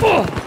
不